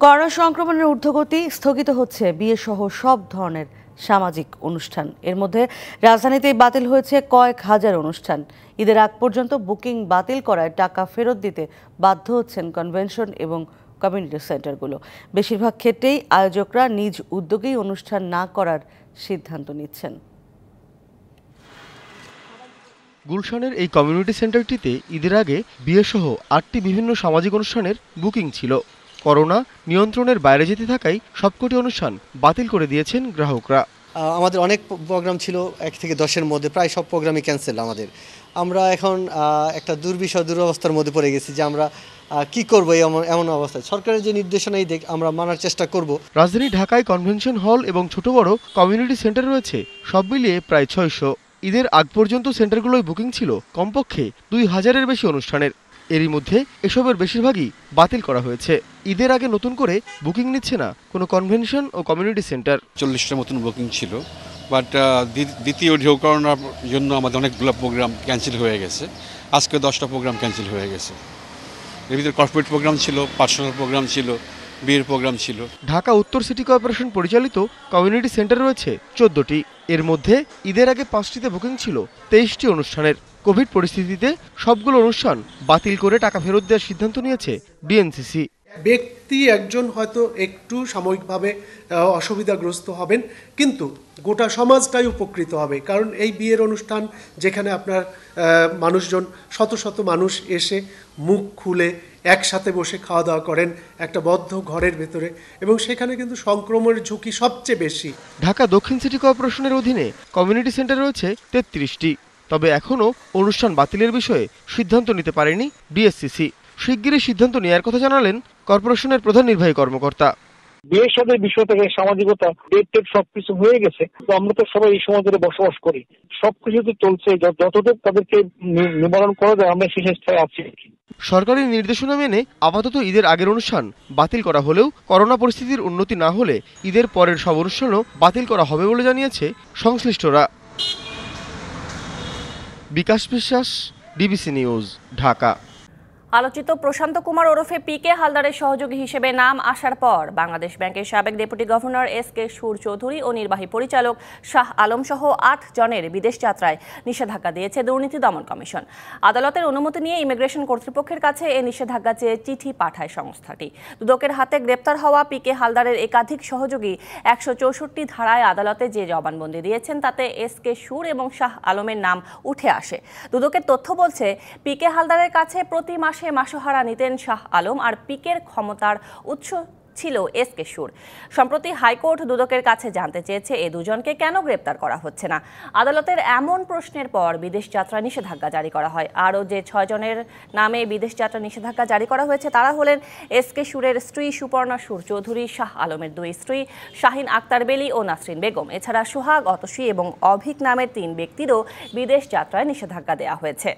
Corona সংক্রমণের ঊর্ধ্বগতি স্থগিত হচ্ছে। বিয়ে সহ সব ধরনের সামাজিক অনুষ্ঠান। এর মধ্যে রাজধানীতেই বাতিল হয়েছে কয়েক হাজার অনুষ্ঠান। ঈদের আগ পর্যন্ত বুকিং বাতিল করায় টাকা ফেরত দিতে বাধ্য হচ্ছেন কনভেনশন এবং কমিউনিটি সেন্টারগুলো। বেশিরভাগ ক্ষেত্রেই আয়োজকরা নিজ উদ্যোগেই অনুষ্ঠান না করার সিদ্ধান্ত নিচ্ছেন। গুলশানের এই কমিউনিটি সেন্টারটিতে ঈদের আগে বিয়েসহ আটটি বিভিন্ন সামাজিক অনুষ্ঠানের বুকিং ছিল। করোনা নিয়ন্ত্রণের বাইরে যেতে থাকায় সবকটি অনুষ্ঠান বাতিল করে দিয়েছেন গ্রাহকরা। আমাদের অনেক প্রোগ্রাম ছিল এক থেকে দশের মধ্যে প্রায় সব প্রোগ্রামই ক্যান্সেল আমাদের। আমরা এখন একটা দুর্বিষহ দুরবস্থার মধ্যে পড়ে গেছি যে আমরা কি করব এই এমন অবস্থায়। সরকারের যে নির্দেশনাই দেখ আমরা মানার চেষ্টা করব। রাজধানী ঢাকায় কনভেনশন হল এবং ছোট বড় কমিউনিটি সেন্টার রয়েছে সব মিলিয়ে প্রায় ছয়শো। ঈদের আগ পর্যন্ত সেন্টারগুলোয় বুকিং ছিল কমপক্ষে দুই হাজারের বেশি অনুষ্ঠানের। এরই মধ্যে এসবের বেশিরভাগই বাতিল করা হয়েছে। ঈদের আগে নতুন করে বুকিং নিচ্ছে না কোনো কনভেনশন ও কমিউনিটি সেন্টার। চল্লিশটার মতন বুকিং ছিল, বাট দ্বিতীয় ঢেউ করোনার জন্য আমাদের অনেকগুলো প্রোগ্রাম ক্যান্সেল হয়ে গেছে। আজকে দশটা প্রোগ্রাম ক্যান্সেল হয়ে গেছে। এর ভিতরে কর্পোরেট প্রোগ্রাম ছিল পার্সোনাল প্রোগ্রাম ছিল বিয়ের প্রোগ্রাম ছিল। ঢাকা উত্তর সিটি কর্পোরেশন পরিচালিত কমিউনিটি সেন্টার রয়েছে চোদ্দটি। এর মধ্যে ঈদের আগে পাঁচটিতে বুকিং ছিল তেইশটি অনুষ্ঠানের। কোভিড পরিস্থিতিতে সবগুলো অনুষ্ঠান বাতিল করে টাকা ফেরত দেওয়ার সিদ্ধান্ত নিয়েছে ডিএনসিসি ব্যক্তি একজন হয়তো একটু সাময়িকভাবে অসুবিধাগ্রস্ত হবেন কিন্তু গোটা সমাজটাই উপকৃত হবে। কারণ এই বিয়ের অনুষ্ঠান যেখানে আপনার মানুষজন শত শত মানুষ এসে মুখ খুলে একসাথে বসে খাওয়া দাওয়া করেন একটা বদ্ধ ঘরের ভেতরে। এবং সেখানে কিন্তু সংক্রমণের ঝুঁকি সবচেয়ে বেশি। ঢাকা দক্ষিণ সিটি কর্পোরেশনের অধীনে কমিউনিটি সেন্টার রয়েছে তেত্রিশটি। তবে এখনও অনুষ্ঠান বাতিলের বিষয়ে সিদ্ধান্ত নিতে পারেনি ডিএসসিসি শিগগিরই সিদ্ধান্ত নেওয়ার কথা জানালেন কর্পোরেশনের প্রধান নির্বাহী কর্মকর্তা। বিয়ের সাথে বিষয় থেকে সামাজিকতা ডেট টেট সবকিছু হয়ে গেছে। তো আমরা তো সবাই এই সমাজে বসবাস করি। সবকিছু তো চলছে। যত- যতটুকু তাদেরকে নিবারণ করা যায় আমরা সেই চেষ্টায় আছি। আর কি। সরকারি নির্দেশনা মেনে আপাতত ঈদের আগের অনুষ্ঠান বাতিল করা হলেও করোনা পরিস্থিতির উন্নতি না হলে ঈদের পরের সব অনুষ্ঠানও বাতিল করা হবে বলে জানিয়েছে সংশ্লিষ্টরা বিকাশ বিশ্বাস ডিবিসি নিউজ, ঢাকা আলোচিত প্রশান্ত কুমার ওরফে পি কে হালদারের সহযোগী হিসেবে নাম আসার পর বাংলাদেশ ব্যাংকের সাবেক ডেপুটি গভর্নর এস কে সুর চৌধুরী ও নির্বাহী পরিচালক শাহ আলম সহ আট জনের বিদেশ যাত্রায় নিষেধাজ্ঞা দিয়েছে দুর্নীতি দমন কমিশন। আদালতের অনুমতি নিয়ে ইমিগ্রেশন কর্তৃপক্ষের কাছে এ নিষেধাজ্ঞা চেয়ে চিঠি পাঠায় সংস্থাটি। দুদকের হাতে গ্রেপ্তার হওয়া পি কে হালদারের একাধিক সহযোগী একশো চৌষট্টি ধারায় আদালতে যে জবানবন্দি দিয়েছেন তাতে এস কে সুর এবং শাহ আলমের নাম উঠে আসে। দুদকের তথ্য বলছে পি কে হালদারের কাছে প্রতি মাসে মাসোহারা নিতেন শাহ আলম আর পিকের ক্ষমতার উৎস ছিল এস কে সুর সম্প্রতি হাইকোর্ট দুদকের কাছে জানতে চেয়েছে, এ দুজনকে কেন গ্রেপ্তার করা হচ্ছে না? আদালতের এমন প্রশ্নের পর বিদেশ যাত্রা নিষেধাজ্ঞা জারি করা হয়। আরও যে ছয়জনের নামে বিদেশ যাত্রা নিষেধাজ্ঞা জারি করা হয়েছে, তারা হলেন এস কে সুরের স্ত্রী সুপর্ণা সুর চৌধুরী, শাহ আলমের দুই স্ত্রী শাহিন আক্তার বেলি ও নাসরিন বেগম। এছাড়া সোহাগ অতসী এবং অভিক নামের তিন ব্যক্তিরও বিদেশ যাত্রায় নিষেধাজ্ঞা দেওয়া হয়েছে।